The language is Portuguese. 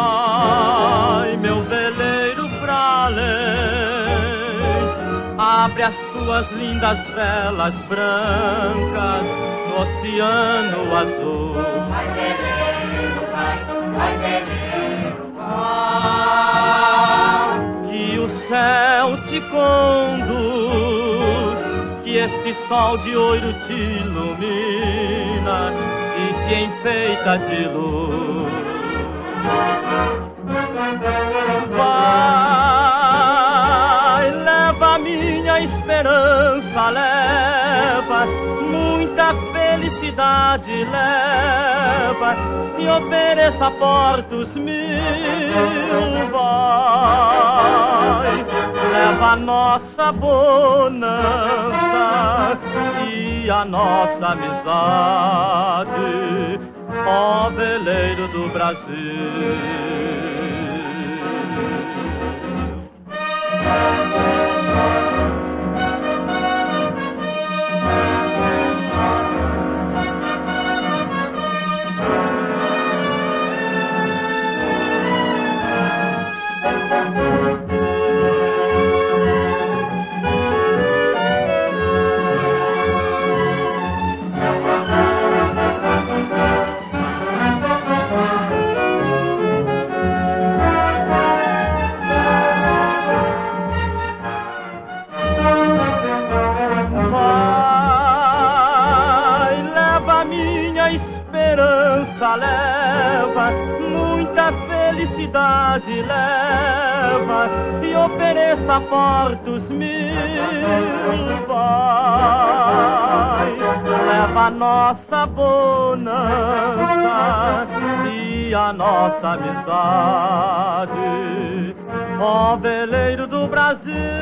Vai, meu veleiro pra além, abre as tuas lindas velas brancas no oceano azul. Vai, veleiro, vai, vai, veleiro, vai. Que o céu te conduz, que este sol de ouro te ilumina e te enfeita de luz. Vai, leva minha esperança, leva muita felicidade, leva e ofereça portos mil. Vai, a nossa bonança e a nossa amizade, ó veleiro do Brasil. casa leva, muita felicidade leva e ofereça fortes mil pais. Leva nossa bonança e a nossa amizade, ó veleiro do Brasil.